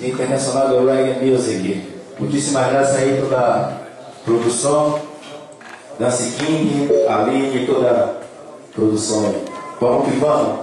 Internacional do Reggae Music. Muitíssimas graças aí toda a produção, Dance King, Aline e toda a produção. Vamos que vamos!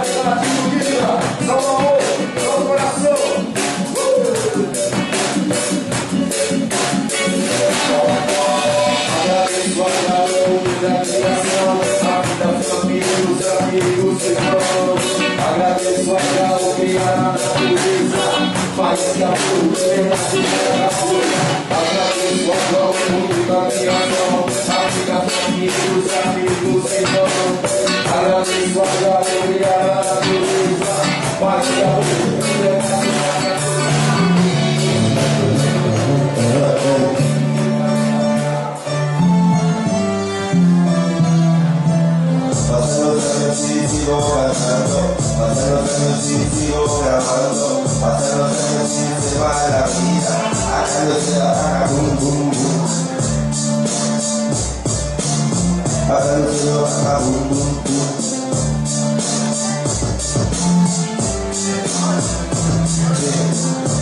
vai estar aqui no Guilherme. Dá um criação. A vida, família, os amigos, irmãos. Agradeço a calma e a natureza. Faz que a luz é a primeira. Agradeço a calma, o da minha mão. A vida, família, os amigos, irmãos. Agradeço a calma. coração Passando a frente de maravilha A cabeça, a bum bum bum Passando o céu, a bum bum bum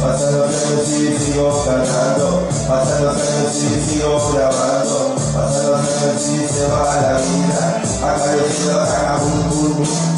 Pasan los años y sigo cantando, pasan los años y sigo grabando, pasan los años y se va la vida, acá yo acá, bum, bum, bum.